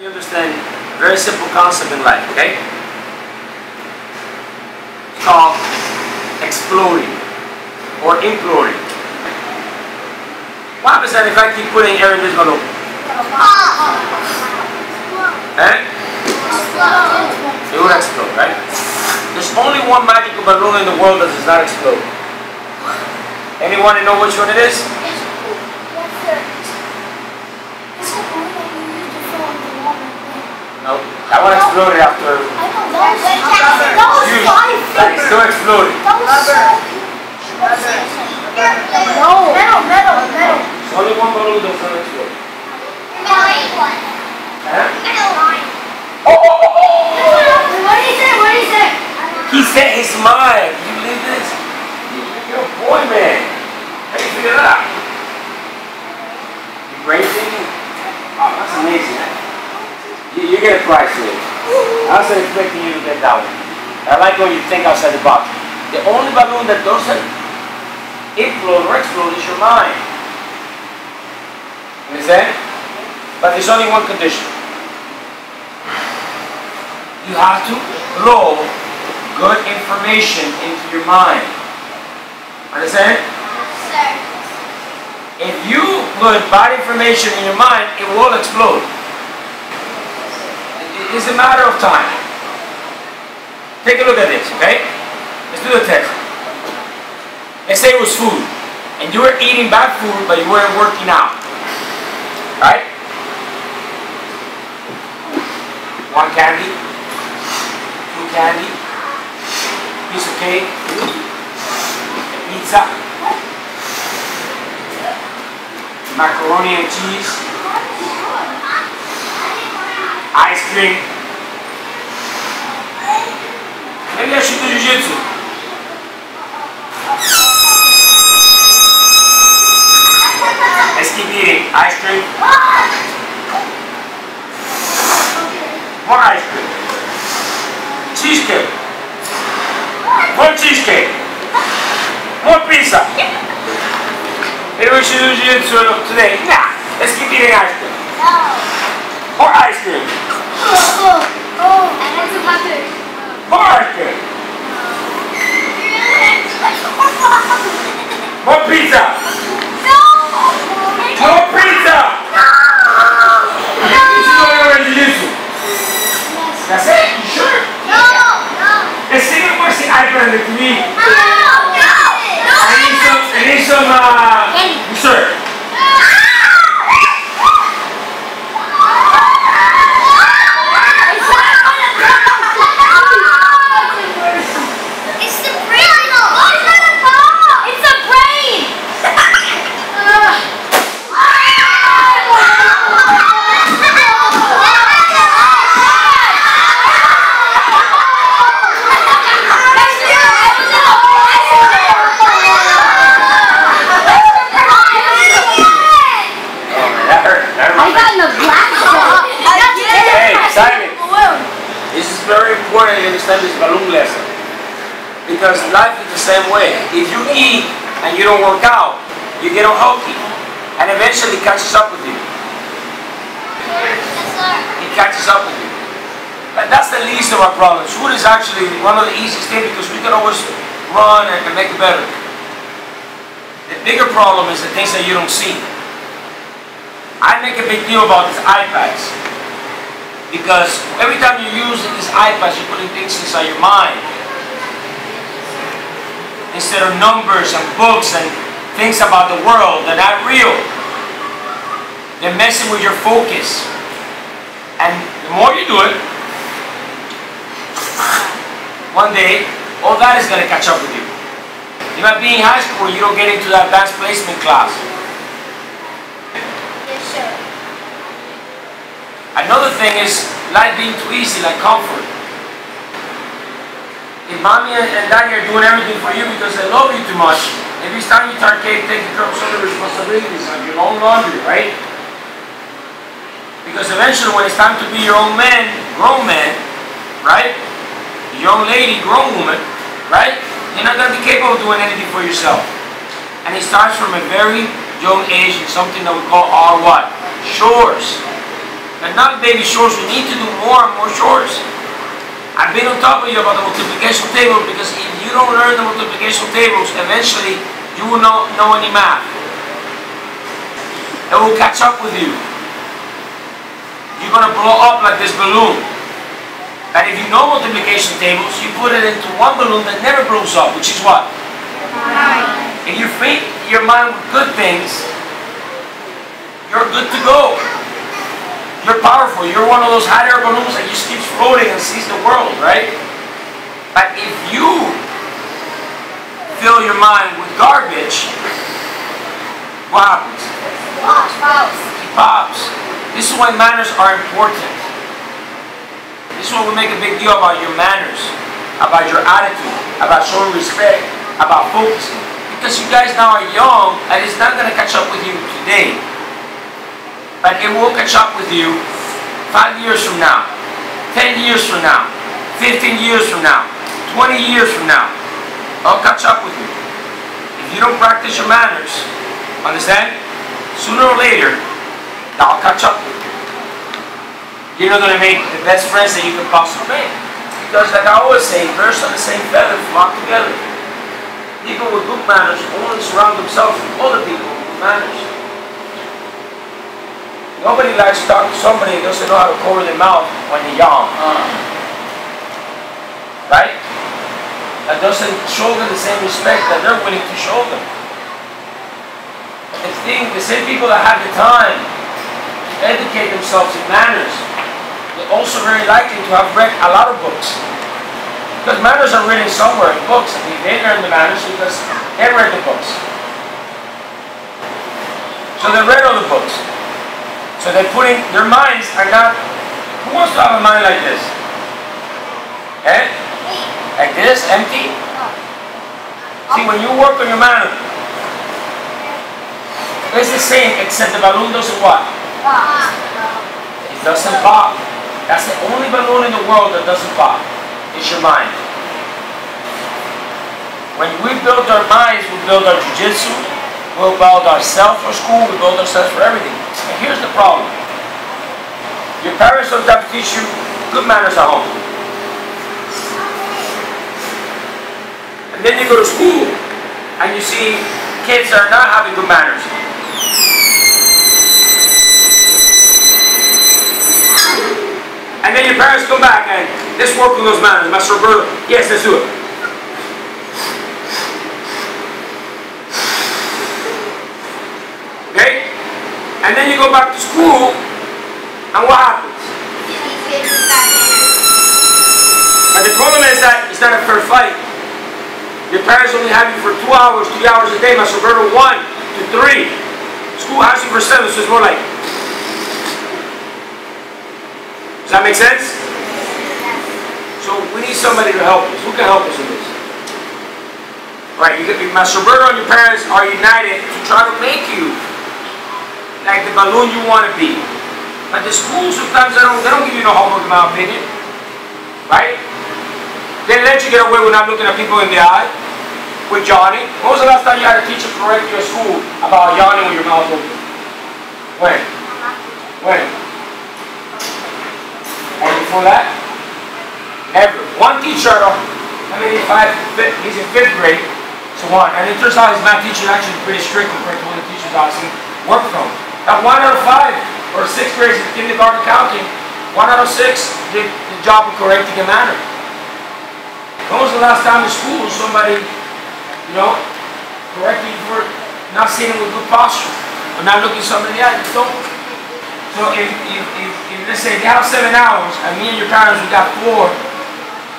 You understand very simple concept in life, okay? It's called exploding or imploding. What happens then if I keep putting air in this balloon? Eh? It will explode, right? There's only one magical balloon in the world that does not explode. Anyone know which one it is? No. That one exploded after. Huge. Like it's still exploding. No, metal, metal, metal. Only one balloon does not explode. Eh? Oh, oh, oh, oh! What did he say? What did he say? He set his mind. Can you believe this? You're a boy, man. How you figure that out? You brain thinking? Oh, that's amazing. You, you get a prize. I wasn't expecting you to get that one. I like when you think outside the box. The only balloon that doesn't implode or explode is your mind. Understand? But there's only one condition. You have to blow good information into your mind. Understand? If you put bad information in your mind, it will explode. It's a matter of time. Take a look at this, okay? Let's do the test. Let's say it was food, and you were eating bad food, but you weren't working out. Right? One candy, two candy, piece of cake, pizza, macaroni and cheese, ice cream. Maybe I should do jiu-jitsu. Let's keep eating. Ice cream. More ice cream. Cheesecake. More cheesecake. More pizza. Maybe we should do jiu-jitsu today. Nah. Let's keep eating ice cream. More ice cream. More ice cream. More pizza. More pizza. You should go over jiu-jitsu. That's it? You sure? Let's see if we're seeing iPad on the TV. I need some, I need some, uh, sir. It's the brain. It's the brain. That hurt. That I hurt. got in a black spot. Hey, Simon. This is very important you understand this balloon lesson. Because life is the same way. If you eat and you don't work out, you get unhealthy. And eventually it catches up with you. It catches up with you. But that's the least of our problems. Food is actually one of the easiest things because we can always run and, and make it better. The bigger problem is the things that you don't see. I make a big deal about these iPads. Because every time you use these iPads, you're putting things inside your mind. Instead of numbers and books and things about the world, they're not real. They're messing with your focus. And the more you do it, one day, all that is going to catch up with you. You might be in high school, you don't get into that advanced placement class. Yes, Another thing is life being too easy, like comfort. If mommy and daddy are doing everything for you because they love you too much, it's time you start taking care of some of the responsibilities of your own laundry, right? Because eventually when it's time to be your own man, grown man, right? Own lady, grown woman, right? You're not gonna be capable of doing anything for yourself. And it starts from a very young age in something that we call our what? Chores. And not baby chores, we need to do more and more chores. I've been on top of you about the multiplication table because if you don't learn the multiplication tables, eventually you will not know any math. It will catch up with you. You're going to blow up like this balloon. And if you know multiplication tables, you put it into one balloon that never blows up, which is what? If you feed your mind with good things, you're good to go. You're powerful. You're one of those hot air balloons that just keeps floating and sees the world, right? But if you fill your mind with garbage, what happens? It pops. This is why manners are important. This is why we make a big deal about your manners, about your attitude, about showing respect, about focusing. Because you guys now are young and it's not going to catch up with you today. But it will catch up with you five years from now, 10 years from now, 15 years from now, 20 years from now. I'll catch up with you. If you don't practice your manners, understand? Sooner or later, I'll catch up with you. You're not going to make the best friends that you can possibly make. Because like I always say, birds on the same feather flock together. People with good manners only surround themselves with other people with good manners. Nobody likes to talk to somebody who doesn't know how to cover their mouth when they yawn. Uh-huh. Right? That doesn't show them the same respect that they're willing to show them. The thing, the same people that have the time to educate themselves in manners, they're also very likely to have read a lot of books. Because manners are written somewhere in books, and they learn the manners because they read the books. So they read all the books. So they're putting, their minds are not, who wants to have a mind like this? Eh? Like this, empty? See, when you work on your mind, it's the same, except the balloon doesn't what? It doesn't pop. That's the only balloon in the world that doesn't pop. It's your mind. When we build our minds, we build our jujitsu, we'll build ourselves for school, we build ourselves for everything. And here's the problem. Your parents don't have to teach you good manners at home. And then you go to school and you see kids that are not having good manners. And then your parents come back and let's work on those manners. Master Roberto, yes, let's do it. Okay? And then you go back to school, and what happens? And the problem is that it's not a fair fight. Your parents only have you for two hours, three hours a day. Master Roberto, one to three. School has you for seven, so it's more like. Does that make sense? So we need somebody to help us. Who can help us in this? Right, you Master Roberto and your parents are united to try to make you like the balloon you want to be. But the schools sometimes they don't they don't give you no homework in my opinion. Right? They let you get away with not looking at people in the eye. With Johnny. When was the last time you had a teacher correct your school about yawning with your mouth open? When? When? And before that? Never. One teacher, I mean, five, fifth, he's in fifth grade, so one. And it turns out his math teacher actually pretty strict compared to other teachers I've seen work from. Now, one out of five, or sixth grade in kindergarten counting, one out of six did the job of correcting a manner. When was the last time in school somebody, you know, corrected you for not sitting with good posture, or not looking somebody in the eye? Don't. So if, if, if, if let's say they have seven hours, and me and your parents we got four,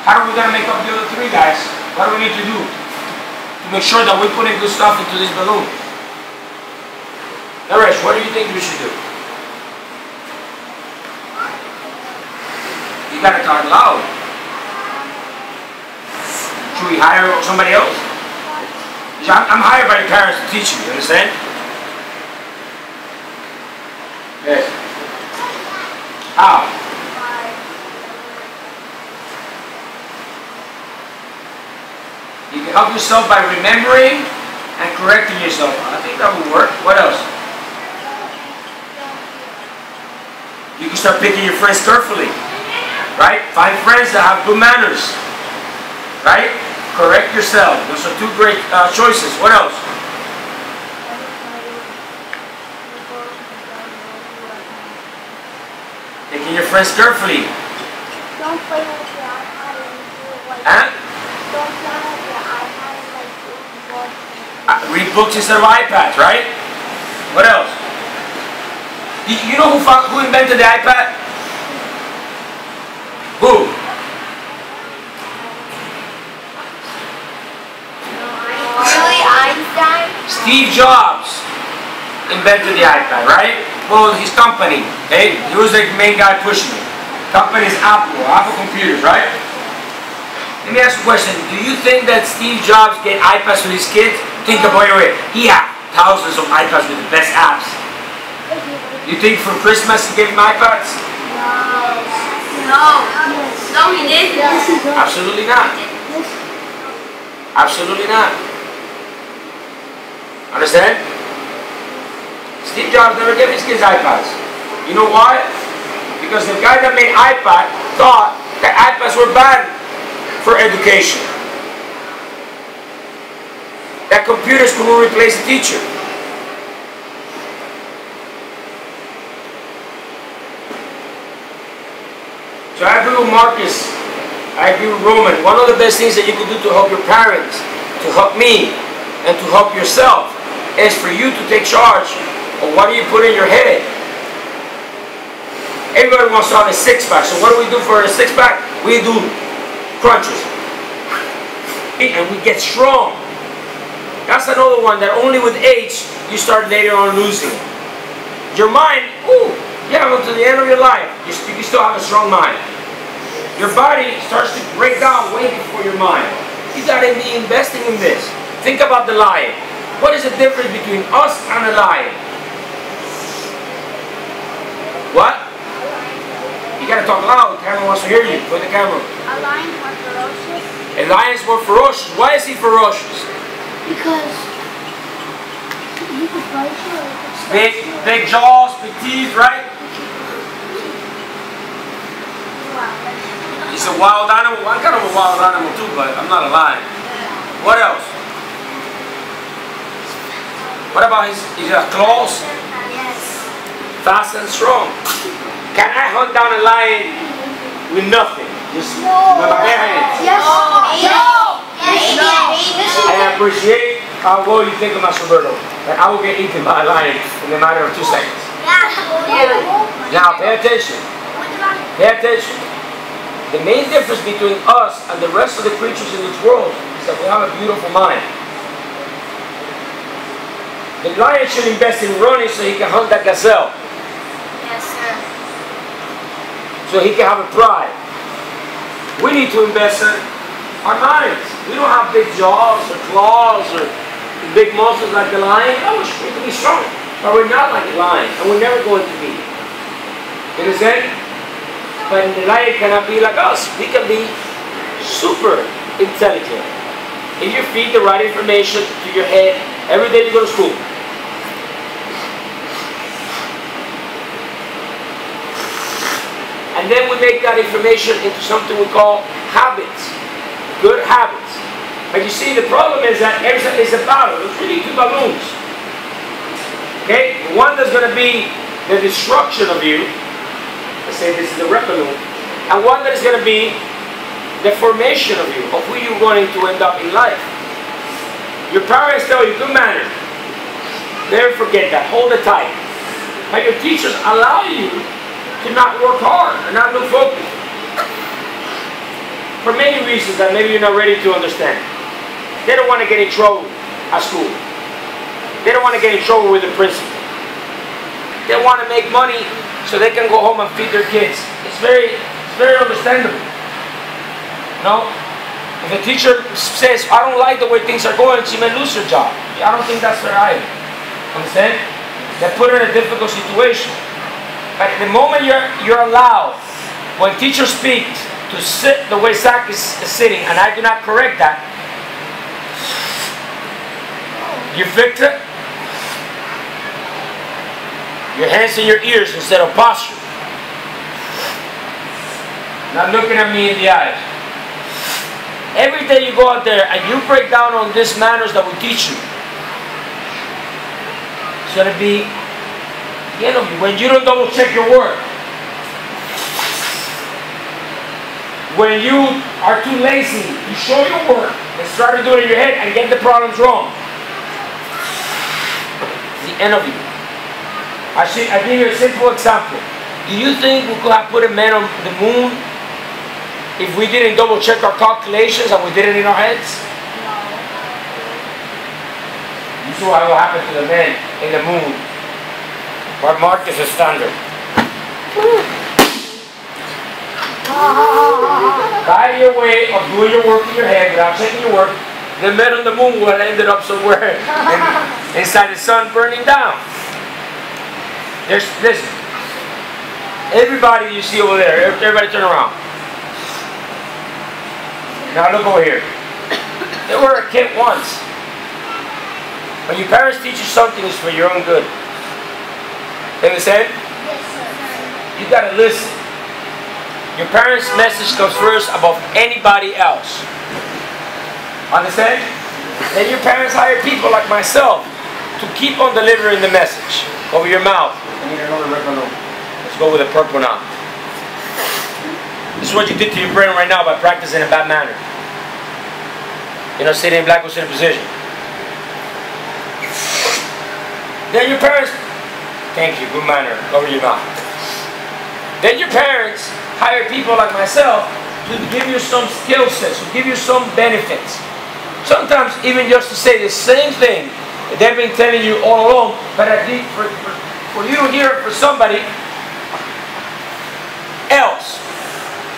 how are we gonna make up the other three guys? What do we need to do to make sure that we put in good stuff into this balloon? Naresh, what do you think we should do? You gotta talk loud. Should we hire somebody else? I'm, hired by the parents to teach you, you understand? Yes. How? You can help yourself by remembering and correcting yourself. I think that will work. What else? You can start picking your friends carefully. Right? Find friends that have good manners. Right? Correct yourself. Those are two great uh, choices. What else? Picking your friends carefully. Don't play with your iPad and do it like Huh? Don't play with your iPad and like Uh, read books instead of iPads, right? What else? You, you know who found, who invented the iPad? Who? Really, Einstein? Steve Jobs invented the iPad, right? Well, his company, okay? He was the main guy pushing it. Company is Apple, Apple Computers, right? Let me ask you a question. Do you think that Steve Jobs get iPads for his kids? Think about it. He had thousands of iPads with the best apps. You think for Christmas he gave him iPads? No. No, he didn't. Yes, he did. Absolutely not. Absolutely not. Understand? Steve Jobs never gave his kids iPads. You know why? Because the guy that made iPad thought that iPads were bad for education. That computers couldn't replace a teacher. With Marcus. I agree with Roman. One of the best things that you can do to help your parents, to help me, and to help yourself is for you to take charge of what do you put in your head. Everybody wants to have a six pack. So what do we do for a six pack? We do crunches. And we get strong. That's another one that only with age you start later on losing. Your mind, ooh, yeah, until the end of your life, you, you still have a strong mind. Your body starts to break down way before your mind. You gotta be investing in this. Think about the lion. What is the difference between us and a lion? What? You gotta talk loud. The camera wants to hear you. Put the camera. A lion more ferocious A lion's more ferocious. Why is he ferocious? because he could bite you or he could stab Big, big jaws, big teeth, right? He's a wild animal. I'm kind of a wild animal too, but I'm not a lion. What else? What about his, his uh, claws? Yes. Fast and strong. Can I hunt down a lion with nothing? Just with my bare hands. Yes. No. Yes. No. I appreciate how well you think of my Roberto. That I will get eaten by a lion in a matter of two seconds. Yeah. Now pay attention. Pay attention. The main difference between us and the rest of the creatures in this world is that we have a beautiful mind. The lion should invest in running so he can hunt that gazelle, Yes, sir. so he can have a pride. We need to invest in our minds. We don't have big jaws or claws or big muscles like the lion. No, we can be strong, but we're not like the lion, and we're never going to be. You understand? But the lion cannot be like us. We can be super intelligent. If you feed the right information to your head every day you go to school. And then we make that information into something we call habits. Good habits. But you see, the problem is that everything is a battle. There's really two balloons. Okay? One that's going to be the destruction of you. Say this is the red. And one that is going to be the formation of you, of who you're going to end up in life. Your parents tell you, good manner. Never forget that. Hold it tight. But your teachers allow you to not work hard and not look focused. For many reasons that maybe you're not ready to understand. They don't want to get in trouble at school. They don't want to get in trouble with the principal. They want to make money so they can go home and feed their kids. It's very, it's very understandable. No? If a teacher says, I don't like the way things are going, she may lose her job. I don't think that's fair either. Understand? They put her in a difficult situation. But the moment you're, you're allowed, when teacher speaks, to sit the way Zach is, is sitting, and I do not correct that, you fix it. Your hands in your ears instead of posture. Not looking at me in the eyes. Every day you go out there and you break down on these manners that we teach you. It's gonna be, you know, when you don't double check your work. When you are too lazy you show your work and start to do it in your head and get the problems wrong. It's the end of you. I see, I give you a simple example. Do you think we could have put a man on the moon if we didn't double check our calculations and we did it in our heads? You saw what happened to the men in the moon. What marked is a standard. By your way of doing your work in your head without checking your work, the men on the moon would have ended up somewhere in, inside the sun burning down. There's, listen. Everybody you see over there, everybody turn around. Now look over here. They were a kid once. When your parents teach you something, it's for your own good. Understand? Yes. You gotta listen. Your parents' message comes first above anybody else. Understand? Then your parents hire people like myself to keep on delivering the message over your mouth. I need another red balloon. Let's go with a purple now. This is what you did to your brain right now by practicing in a bad manner. You know, sitting in black was in a position. Then your parents, thank you, good manner, over your mouth. Then your parents hire people like myself to give you some skill sets, to give you some benefits. Sometimes even just to say the same thing they've been telling you all along, but at least for, for, for you to hear it for somebody else.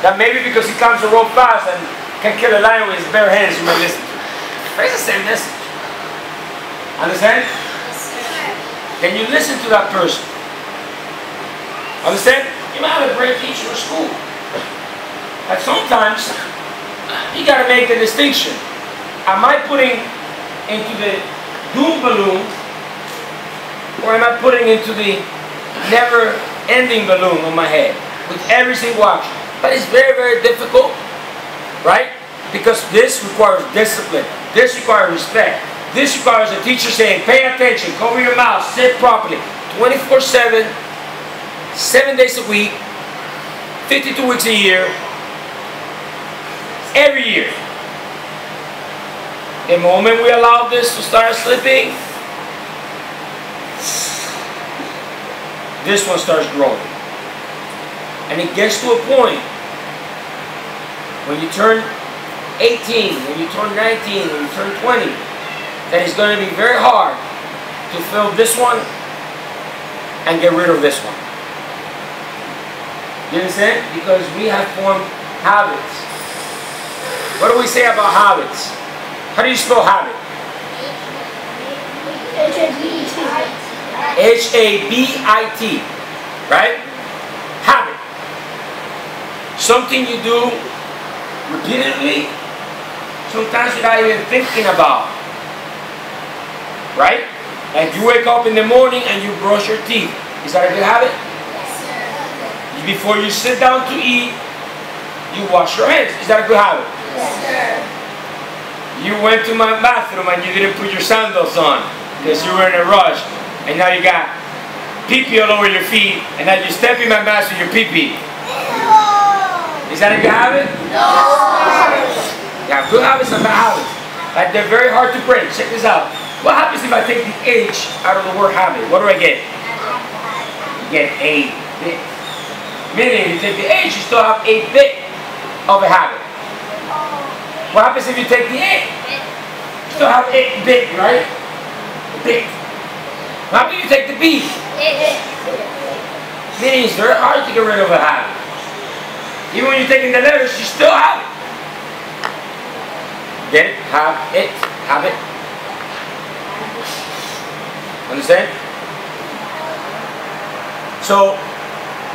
That maybe because he comes to roll fast and can kill a lion with his bare hands, you may listen to. It's the same message. Understand? Then you listen to that person. Understand? You might have a great teacher at school. But sometimes you gotta make the distinction. Am I putting into the doom balloon or am I putting into the never ending balloon on my head with every single action? But it's very, very difficult, right? Because this requires discipline. This requires respect. This requires a teacher saying, pay attention, cover your mouth, sit properly, 24-7, seven days a week, 52 weeks a year, every year. The moment we allow this to start slipping, this one starts growing. And it gets to a point when you turn 18, when you turn 19, when you turn 20, that it's going to be very hard to fill this one and get rid of this one. You understand? Because we have formed habits. What do we say about habits? How do you spell habit? H-A-B-I-T. Right? Habit. Something you do repeatedly, sometimes without even thinking about. Right? Like you wake up in the morning and you brush your teeth. Is that a good habit? Yes. Before you sit down to eat, you wash your hands. Is that a good habit? You went to my bathroom and you didn't put your sandals on because you were in a rush. And now you got pee-pee all over your feet and now you step in my mouth with your pee-pee. Is that a good habit? No. Yeah, good habits and bad habits. Like they're very hard to break. Check this out. What happens if I take the H out of the word habit? What do I get? You get a bit. Meaning, if you take the H, you still have a bit of a habit. What happens if you take the A? You still have a bit, right? Bit. What happens if you take the B? Meaning it's very hard to get rid of a habit. Even when you're taking the letters, you still have it. Get it? Have it. Have it. Understand? So,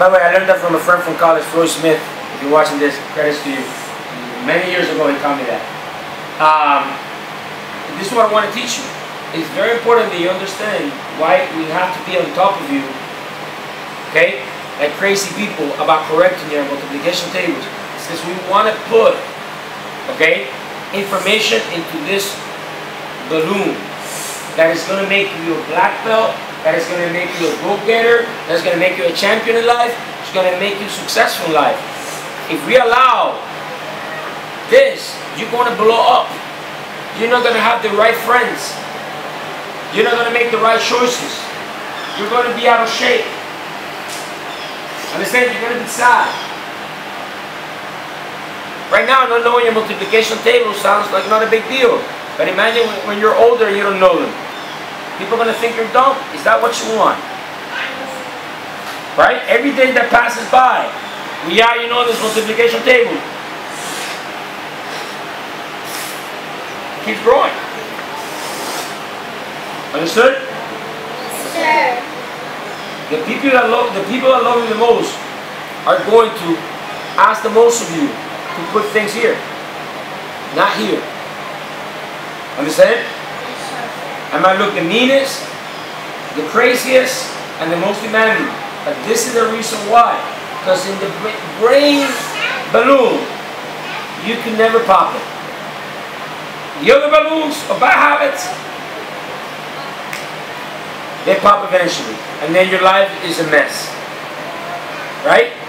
by the way, I learned that from a friend from college, Floyd Smith. If you're watching this, credits to you. Many years ago, he taught me that. Um, this is what I want to teach you. It's very important that you understand why we have to be on top of you, okay? Like crazy people about correcting your multiplication tables. Because we want to put, okay, information into this balloon that is going to make you a black belt, that is going to make you a go-getter, that is going to make you a champion in life, it's going to make you successful in life. If we allow this, you're going to blow up. You're not going to have the right friends. You're not going to make the right choices. You're going to be out of shape. Understand? You're going to be sad. Right now, not knowing your multiplication table sounds like not a big deal. But imagine when, you're older and you don't know them. People are going to think you're dumb. Is that what you want? Right? Every day that passes by, yeah, you know this multiplication table. Keeps growing. Understood? Sir. The people that love the people that love you the most are going to ask the most of you to put things here. Not here. Understand? I might look the meanest, the craziest, and the most demanding. But this is the reason why. Because in the brain balloon, you can never pop it. The other balloons of bad habits, they pop eventually. And then your life is a mess. Right?